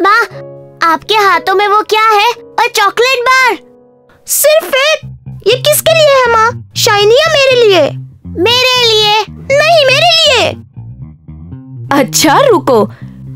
माँ आपके हाथों में वो क्या है? और चॉकलेट बार। सिर्फ़ एक? ये किसके लिए है माँ? शाइनी या मेरे लिए? मेरे लिए। नहीं मेरे लिए। अच्छा रुको।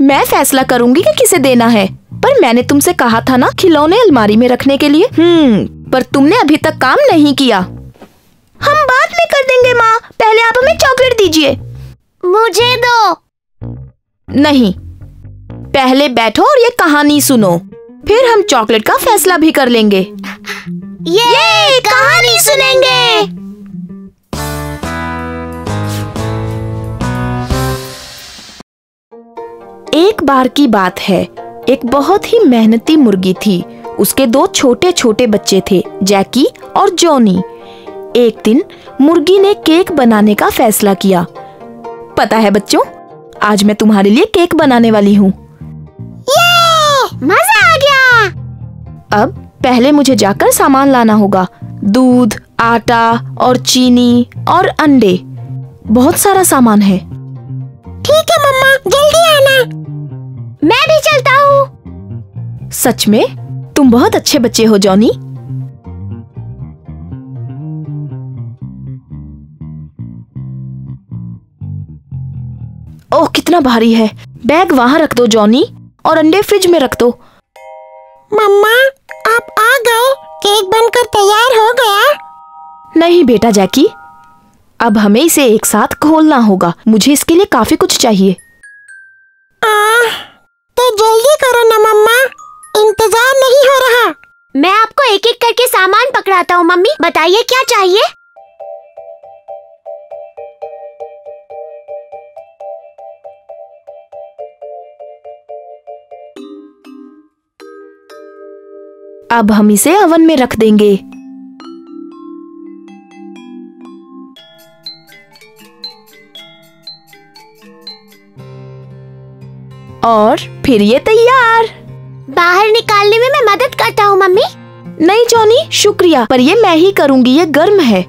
मैं फैसला करूँगी कि किसे देना है। पर मैंने तुमसे कहा था ना खिलौने अलमारी में रखने के लिए। हम्म पर तुमने अभी तक काम नहीं किया। हम बाद में कर देंगे माँ। पहले आप हमें चॉकलेट दीजिए। मुझे दो। नहीं पहले बैठो और ये कहानी सुनो। फिर हम चॉकलेट का फैसला भी कर लेंगे। ये, ये कहानी सुनेंगे! एक बार की बात है। एक बहुत ही मेहनती मुर्गी थी। उसके दो छोटे छोटे बच्चे थे जैकी और जॉनी। एक दिन मुर्गी ने केक बनाने का फैसला किया। पता है बच्चों आज मैं तुम्हारे लिए केक बनाने वाली हूँ। मज़ा आ गया। अब पहले मुझे जाकर सामान लाना होगा। दूध आटा और चीनी और अंडे। बहुत सारा सामान है। ठीक है मम्मा। जल्दी आना। मैं भी चलता हूँ। सच में? तुम बहुत अच्छे बच्चे हो जॉनी। ओह कितना भारी है। बैग वहाँ रख दो जॉनी। और अंडे फ्रिज में रख दो। मम्मा आप आ गए। केक बनकर तैयार हो गया। नहीं बेटा जैकी अब हमें इसे एक साथ खोलना होगा। मुझे इसके लिए काफ़ी कुछ चाहिए। आ, तो जल्दी करो ना मम्मा। इंतज़ार नहीं हो रहा। मैं आपको एक एक करके सामान पकड़ाता हूँ मम्मी। बताइए क्या चाहिए? अब हम इसे अवन में रख देंगे। और फिर ये तैयार। बाहर निकालने में मैं मदद करता हूँ मम्मी। नहीं जॉनी शुक्रिया पर ये मैं ही करूँगी ये गर्म है।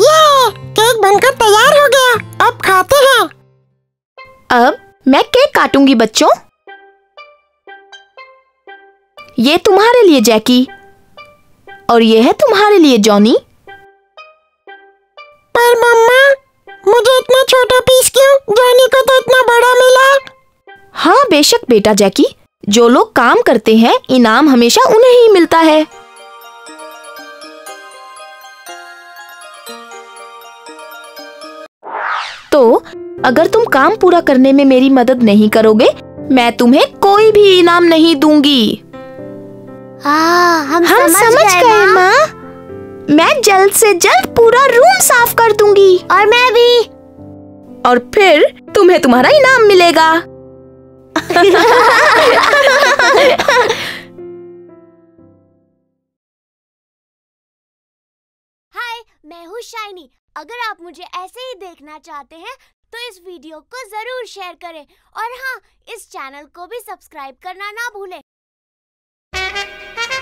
ये केक बनकर तैयार हो गया। अब खाते हैं। अब मैं केक काटूँगी बच्चों। ये तुम्हारे लिए जैकी। और ये है तुम्हारे लिए जॉनी। पर मम्मा मुझे इतना छोटा पीस क्यों? जॉनी को तो इतना बड़ा मिला। हाँ बेशक बेटा जैकी। जो लोग काम करते हैं इनाम हमेशा उन्हें ही मिलता है। तो अगर तुम काम पूरा करने में मेरी मदद नहीं करोगे मैं तुम्हें कोई भी इनाम नहीं दूँगी। हाँ हम, हम समझ गए माँ। मैं जल्द से जल्द पूरा रूम साफ़ कर दूँगी। और मैं भी। और फिर तुम्हें तुम्हारा इनाम मिलेगा। हाय मैं हूँ शाइनी। अगर आप मुझे ऐसे ही देखना चाहते हैं तो इस वीडियो को ज़रूर शेयर करें। और हाँ इस चैनल को भी सब्सक्राइब करना ना भूलें।